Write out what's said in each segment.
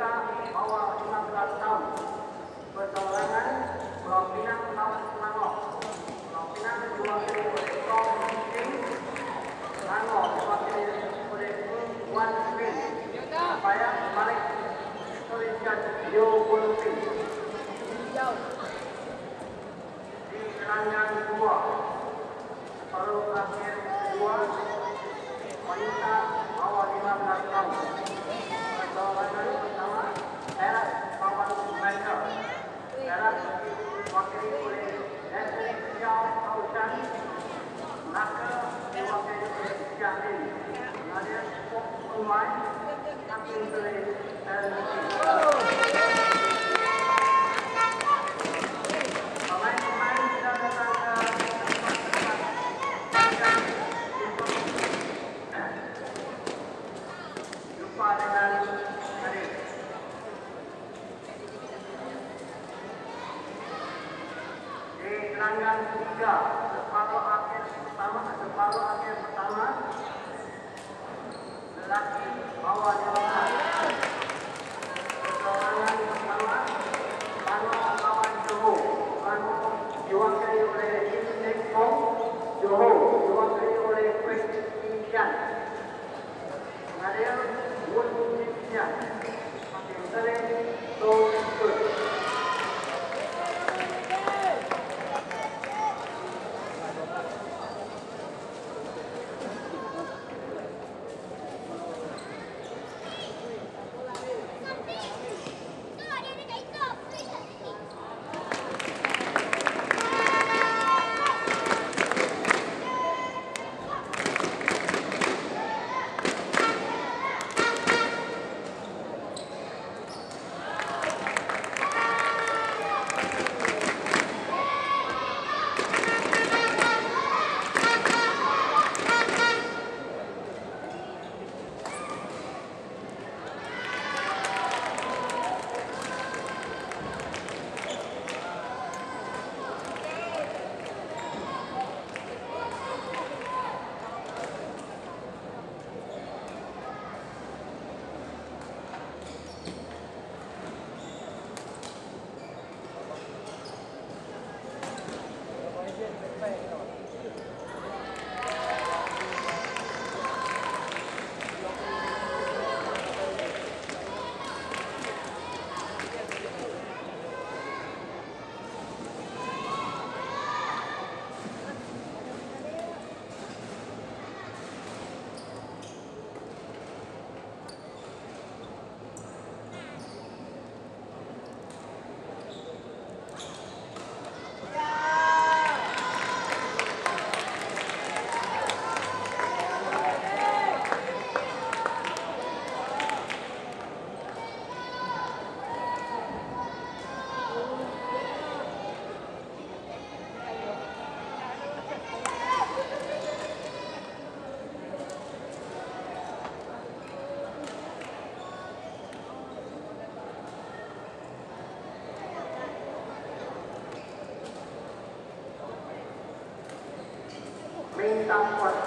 kereta di bawah 15 tahun. Perjalanan Pulau Pinang Laut Selangor. Pulau Pinang diwakili oleh Tom King, Selangor diwakili oleh Wan Smith. Supaya balik tulisan Yo Bulutin. Di Kerangan Perlu akhir 2. Wanita dan maka dewasa itu jadi ada pemain yang terlibat. Thank you. bilangan tiga separuh akhir pertama separuh akhir pertama. Lelaki bawah San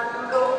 Cuando